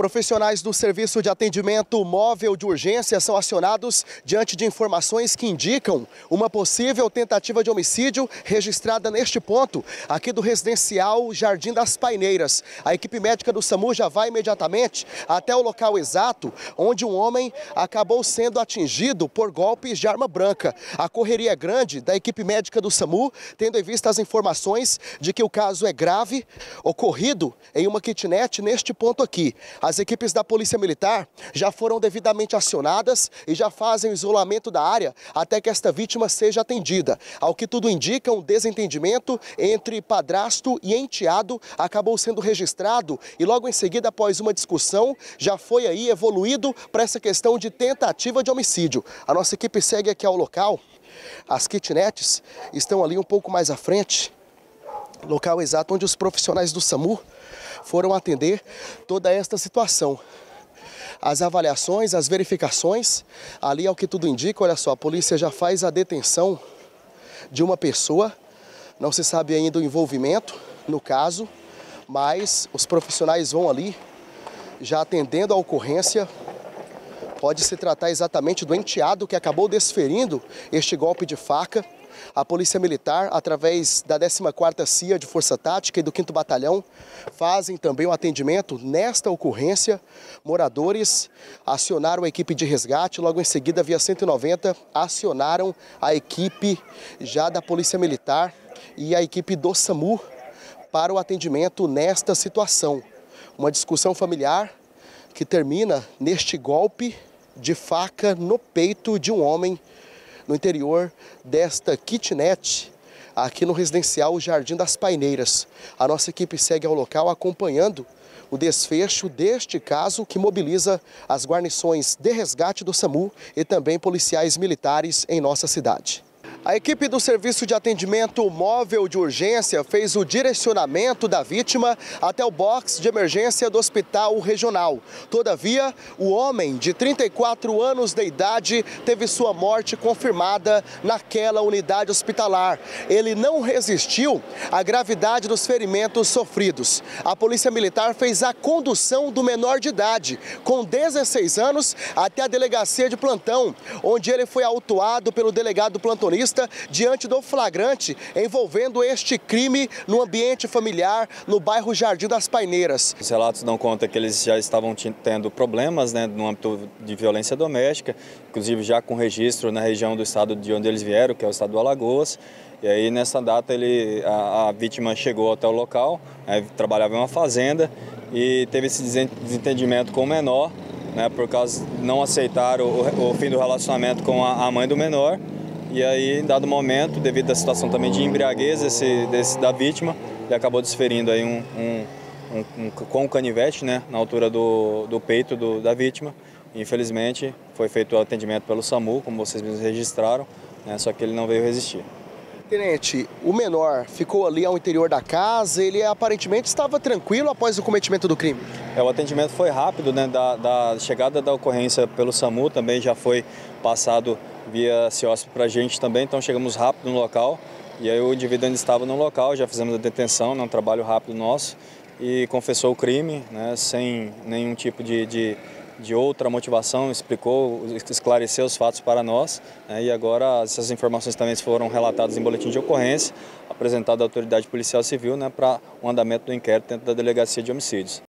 Profissionais do Serviço de Atendimento Móvel de Urgência são acionados diante de informações que indicam uma possível tentativa de homicídio registrada neste ponto, aqui do residencial Jardim das Paineiras. A equipe médica do SAMU já vai imediatamente até o local exato onde um homem acabou sendo atingido por golpes de arma branca. A correria é grande da equipe médica do SAMU, tendo em vista as informações de que o caso é grave, ocorrido em uma kitnet neste ponto aqui. As equipes da Polícia Militar já foram devidamente acionadas e já fazem o isolamento da área até que esta vítima seja atendida. Ao que tudo indica, um desentendimento entre padrasto e enteado acabou sendo registrado e logo em seguida, após uma discussão, já foi aí evoluído para essa questão de tentativa de homicídio. A nossa equipe segue aqui ao local. As kitnets estão ali um pouco mais à frente, local exato onde os profissionais do SAMU foram atender toda esta situação. As avaliações, as verificações, ali ao que tudo indica, olha só, a polícia já faz a detenção de uma pessoa, não se sabe ainda o envolvimento no caso, mas os profissionais vão ali já atendendo a ocorrência. Pode se tratar exatamente do enteado que acabou desferindo este golpe de faca. A Polícia Militar, através da 14ª CIA de Força Tática e do 5º Batalhão, fazem também o atendimento nesta ocorrência. Moradores acionaram a equipe de resgate, logo em seguida, via 190, acionaram a equipe já da Polícia Militar e a equipe do SAMU para o atendimento nesta situação. Uma discussão familiar que termina neste golpe de faca no peito de um homem no interior desta kitnet aqui no residencial Jardim das Paineiras. A nossa equipe segue ao local acompanhando o desfecho deste caso que mobiliza as guarnições de resgate do SAMU e também policiais militares em nossa cidade. A equipe do Serviço de Atendimento Móvel de Urgência fez o direcionamento da vítima até o box de emergência do Hospital Regional. Todavia, o homem de 34 anos de idade teve sua morte confirmada naquela unidade hospitalar. Ele não resistiu à gravidade dos ferimentos sofridos. A Polícia Militar fez a condução do menor de idade, com 16 anos, até a delegacia de plantão, onde ele foi autuado pelo delegado plantonista diante do flagrante envolvendo este crime no ambiente familiar no bairro Jardim das Paineiras. Os relatos dão conta que eles já estavam tendo problemas né, no âmbito de violência doméstica, inclusive já com registro na região do estado de onde eles vieram, que é o estado do Alagoas. E aí nessa data ele, a, a vítima chegou até o local, né, trabalhava em uma fazenda e teve esse desentendimento com o menor, né, por causa de não aceitar o, o fim do relacionamento com a, a mãe do menor. E aí, em dado momento, devido à situação também de embriaguez desse, desse, da vítima, ele acabou desferindo aí um, um, um, um com o canivete né, na altura do, do peito do, da vítima. Infelizmente, foi feito o atendimento pelo SAMU, como vocês mesmos registraram, né, só que ele não veio resistir. Tenente, o menor ficou ali ao interior da casa, ele aparentemente estava tranquilo após o cometimento do crime? É, o atendimento foi rápido, né? Da, da chegada da ocorrência pelo SAMU também já foi passado via CIOSP para a gente também, então chegamos rápido no local. E aí o indivíduo ainda estava no local, já fizemos a detenção, né, um trabalho rápido nosso, e confessou o crime, né, sem nenhum tipo de, de, de, outra motivação, explicou, esclareceu os fatos para nós. Né, e agora essas informações também foram relatadas em boletim de ocorrência, apresentado à autoridade policial civil né, para o andamento do inquérito dentro da delegacia de homicídios.